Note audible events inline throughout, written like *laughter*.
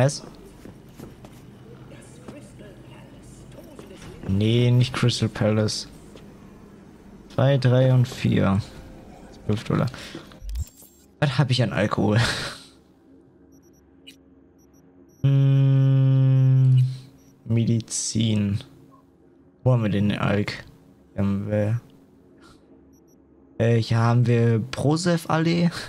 Was? Nee, nicht Crystal Palace. 2, 3 und 4. 12 Dollar. Was habe ich an Alkohol? *laughs* hm, Medizin. Wo haben wir den Alk? Haben wir. Äh, hier haben wir Prosef Allee. *laughs*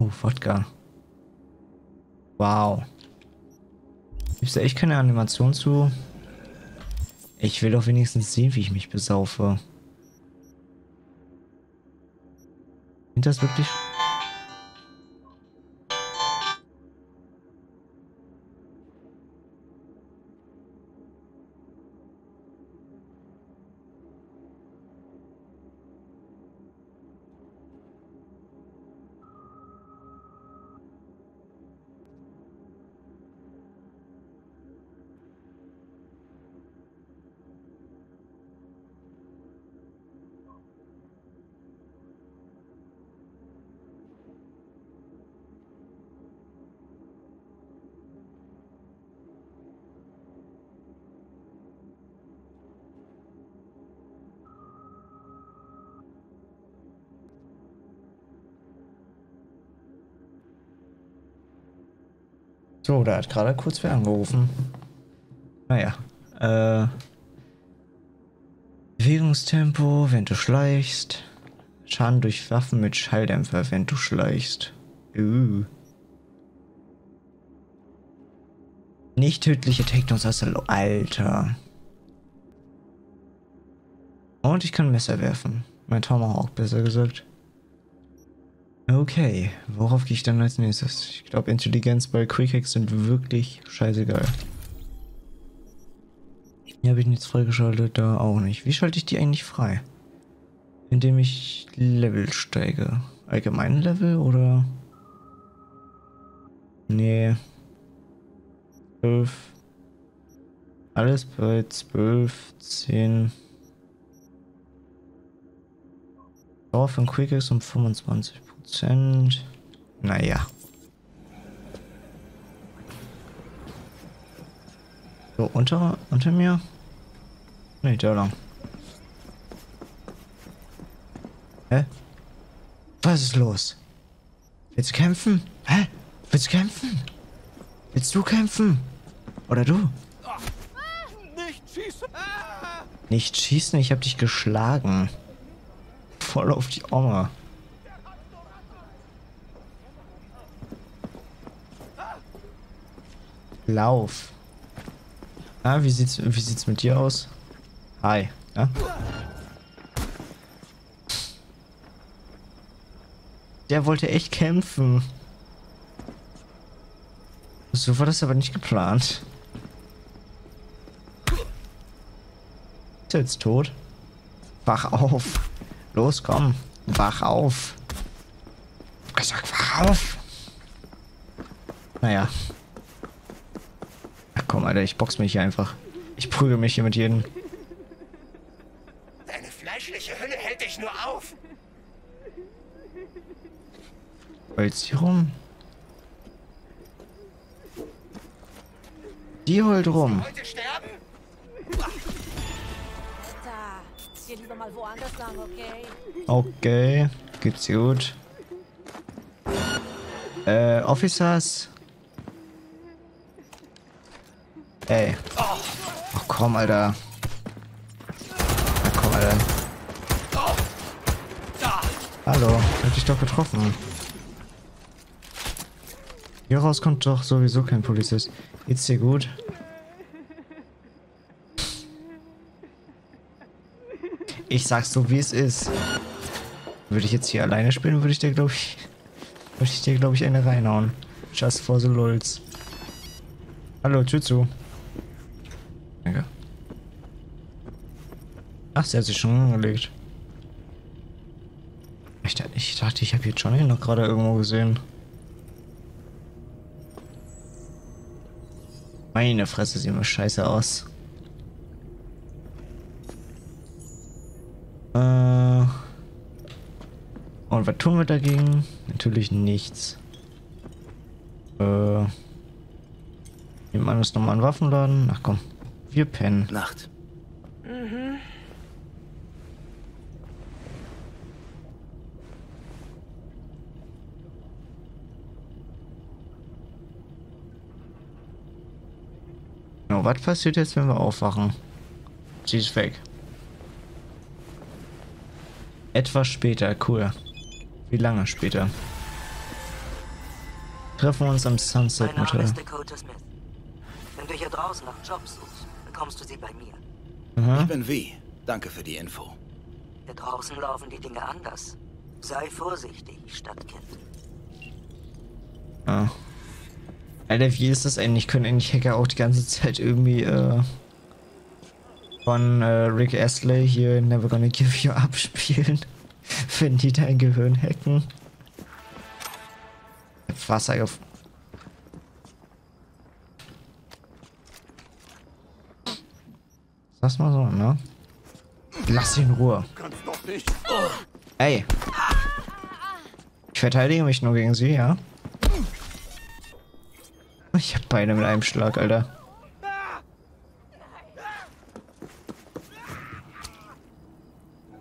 Oh, Wodka. Wow. Gibt's da echt keine Animation zu? Ich will doch wenigstens sehen, wie ich mich besaufe. Sind das wirklich... So, da hat gerade kurz wer angerufen. Naja. Äh. Bewegungstempo, wenn du schleichst. Schaden durch Waffen mit Schalldämpfer, wenn du schleichst. Uh. Nicht tödliche Technos aus Alter. Und ich kann Messer werfen. Mein Tomahawk, besser gesagt. Okay, worauf gehe ich dann als nächstes? Ich glaube, Intelligenz bei Quick sind wirklich scheißegal. Hier habe ich nichts freigeschaltet, da auch nicht. Wie schalte ich die eigentlich frei? Indem ich Level steige. Allgemein Level oder? Nee. 12. Alles bei 12, 10. Dorf in Quick um 25. Prozent. Naja. So, unter, unter mir? Ne, da lang. Hä? Was ist los? Willst du kämpfen? Hä? Willst du kämpfen? Willst du kämpfen? Oder du? Nicht schießen! Nicht schießen, ich hab dich geschlagen. Voll auf die Oma. Lauf. Ah, wie sieht's, wie sieht's mit dir aus? Hi. Ja? Der wollte echt kämpfen. So war das aber nicht geplant. Ist er jetzt tot? Wach auf. Los, komm. Wach auf. Ich gesagt, wach auf. Naja komm, Alter, ich box mich hier einfach. Ich prügel mich hier mit jedem. Deine fleischliche Hülle hält dich nur auf. Heulst hier rum? Die heult rum. Heute sterben? Okay, geht's gut. Äh, Officers. Ey. Ach komm, Alter. Na komm, Alter. Hallo, hab dich doch getroffen. Hier raus kommt doch sowieso kein Polizist. Geht's dir gut? Ich sag's so, wie es ist. Würde ich jetzt hier alleine spielen, würde ich dir, glaube ich, würde ich dir, glaube ich, eine reinhauen. Just for the lulz. Hallo, Jutsu. Ach, sie hat sich schon angelegt. Ich, ich dachte, ich habe jetzt Johnny noch gerade irgendwo gesehen. Meine Fresse sieht immer scheiße aus. Äh Und was tun wir dagegen? Natürlich nichts. Äh. Nehmen wir das nochmal einen Waffenladen. Ach komm. Wir pennen. Nacht. Was passiert jetzt, wenn wir aufwachen? Sie ist weg. Etwas später, cool. Wie lange später? Treffen wir uns am Sunset Mein Name Motel. ist Dakota Smith. Wenn du hier draußen nach Jobs suchst, bekommst du sie bei mir. Ich bin V. Danke für die Info. Hier draußen laufen die Dinge anders. Sei vorsichtig, Stadtkind. Ah. Alter, wie ist das eigentlich? Können eigentlich Hacker auch die ganze Zeit irgendwie äh, von äh, Rick Astley hier Never Gonna Give You Up *laughs* spielen? Wenn die dein Gehirn hacken? Wasser gef... Lass mal so, ne? Lass sie in Ruhe. Ey. Ich verteidige mich nur gegen sie, ja? Ich hab beide mit einem Schlag, Alter.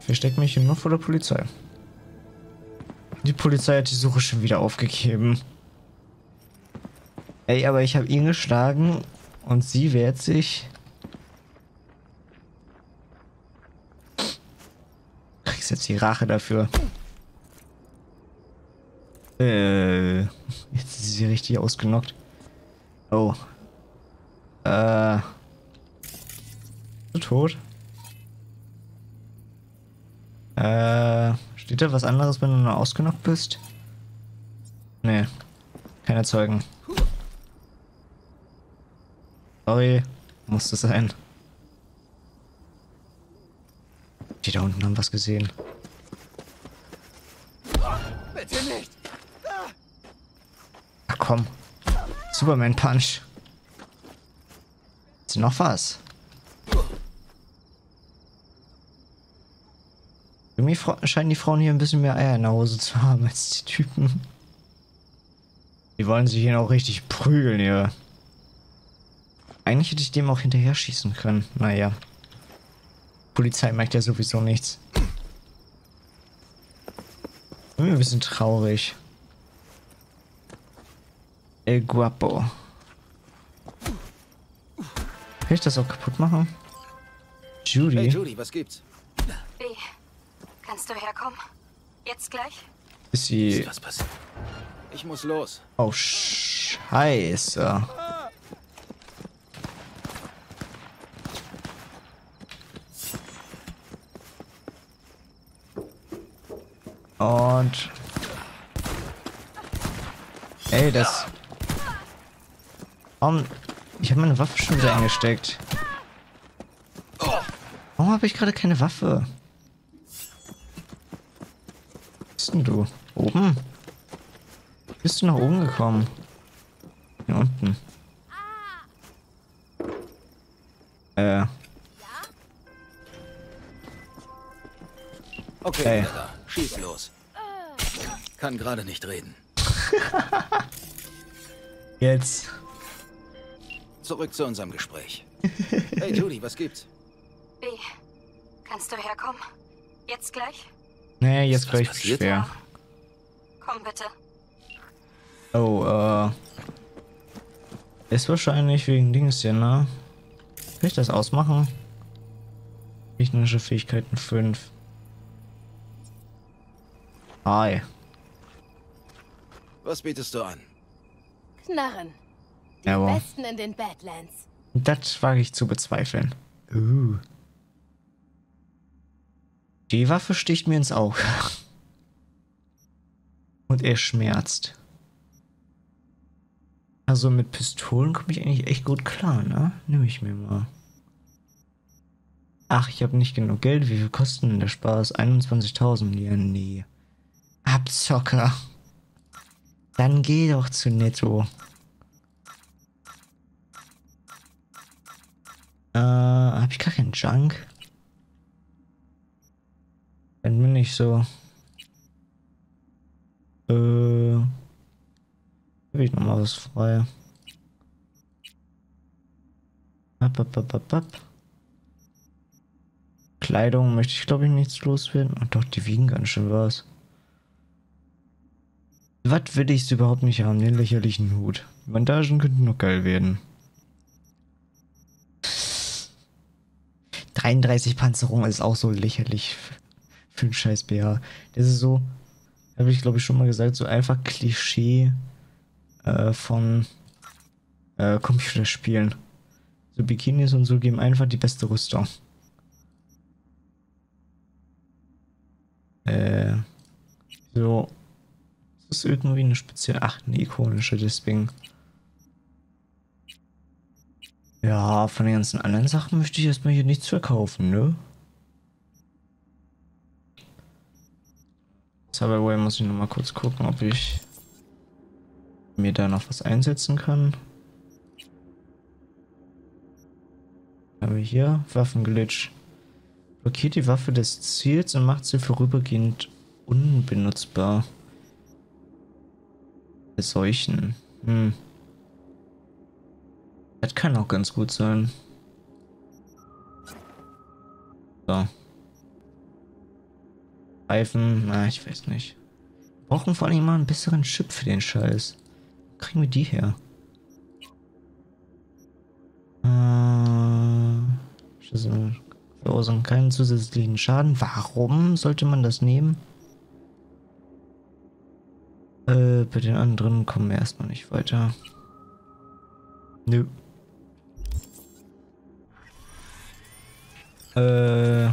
Versteck mich hier nur vor der Polizei. Die Polizei hat die Suche schon wieder aufgegeben. Ey, aber ich habe ihn geschlagen und sie wehrt sich. Kriegst jetzt die Rache dafür. Äh, jetzt ist sie richtig ausgenockt. Oh. Äh. Bist du tot? Äh, steht da was anderes, wenn du nur ausgenockt bist? Nee. Keine Zeugen. Sorry. Musste sein. Die da unten haben was gesehen. Bitte nicht. Ach komm. Superman Punch. Ist noch was? Irgendwie scheinen die Frauen hier ein bisschen mehr Eier in der Hose zu haben als die Typen. Die wollen sich hier auch richtig prügeln hier. Eigentlich hätte ich dem auch hinterher schießen können. Naja. Polizei merkt ja sowieso nichts. Irgendwie ein bisschen traurig. El Guapo. Kann ich das auch kaputt machen? Judy. Hey Judy, was gibt's? B, kannst du herkommen? Jetzt gleich? Ist sie. Ist was passiert? Ich muss los. Oh, Scheiße. Und. Ey, das. Warum. Ich habe meine Waffe schon wieder eingesteckt. Warum habe ich gerade keine Waffe? Wo bist denn du? Oben? Bist du nach oben gekommen? Hier unten. Äh, Okay, Ey. Alter, schieß los. Kann gerade nicht reden. *laughs* jetzt. Zurück zu unserem Gespräch. *laughs* Hey Judy, was gibt's? B, kannst du herkommen? Jetzt gleich? Nee, jetzt gleich passiert? schwer. Komm bitte. Oh, äh. Ist wahrscheinlich wegen Dings hier, ne? Will ich das ausmachen? Technische Fähigkeiten 5. Hi. Was bietest du an? Knarren. Die Jawohl. besten in den Badlands. Das wage ich zu bezweifeln. Uh. Die Waffe sticht mir ins Auge. *laughs* Und er schmerzt. Also mit Pistolen komme ich eigentlich echt gut klar, ne? Nehme ich mir mal. Ach, ich habe nicht genug Geld. Wie viel kosten denn der Spaß? 21.000? Ja, nee. Abzocker. Dann geh doch zu Netto. Äh, hab ich gar keinen Junk? Dann bin ich so. Äh. Hab ich noch mal was frei. Ab, ab, ab, ab, ab. Kleidung möchte ich glaube ich nichts loswerden. Und doch, die wiegen ganz schön was. Was will ich überhaupt nicht haben? Den lächerlichen Hut. Die Bandagen könnten noch geil werden. 33 Panzerung ist auch so lächerlich für einen scheiß BH. Das ist so, habe ich glaube ich schon mal gesagt, so einfach Klischee äh, von äh, Computerspielen. So Bikinis und so geben einfach die beste Rüstung. Äh, so. Das ist irgendwie eine spezielle, ach, eine ikonische, deswegen. Ja, von den ganzen anderen Sachen möchte ich erstmal hier nichts verkaufen, ne? Cyberway muss ich noch mal kurz gucken, ob ich mir da noch was einsetzen kann. Haben wir hier Waffenglitch. Blockiert die Waffe des Ziels und macht sie vorübergehend unbenutzbar. Seuchen. Hm. Das kann auch ganz gut sein. So. Reifen, na, ich weiß nicht. Wir brauchen vor allem mal einen besseren Chip für den Scheiß. Wo kriegen wir die her? Äh, verursachen keinen zusätzlichen Schaden. Warum sollte man das nehmen? Äh, bei den anderen kommen wir erstmal nicht weiter. Nö. Äh.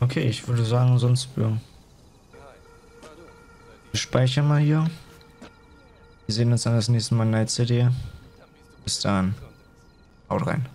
Okay, ich würde sagen, sonst ja. Wir speichern mal hier. Wir sehen uns dann das nächste Mal in Night City. Bis dann. Haut rein.